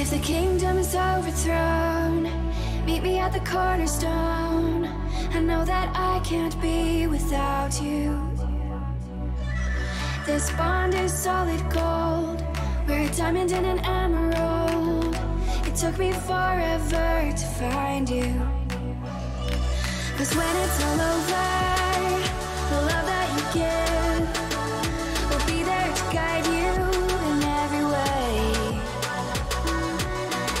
If the kingdom is overthrown, meet me at the cornerstone. I know that I can't be without you. This bond is solid gold. We're a diamond and an emerald. It took me forever to find you. Cause when it's all over, the love that you give will be there to guide you in every way.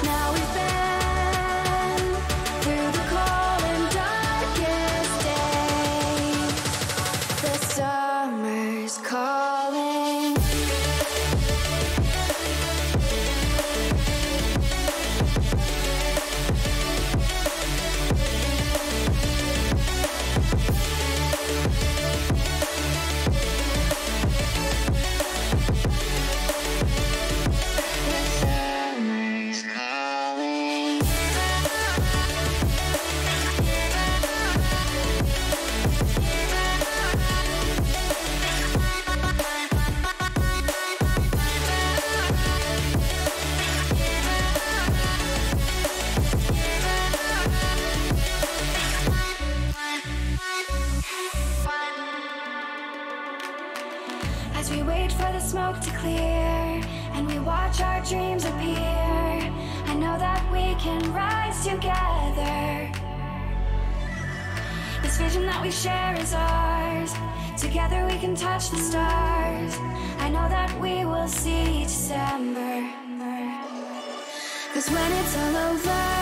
Now we've been through the cold and darkest days. The summer's calling. We wait for the smoke to clear and we watch our dreams appear, I know that we can rise together. This vision that we share is ours. Together we can touch the stars. I know that we will see December. Cause when it's all over,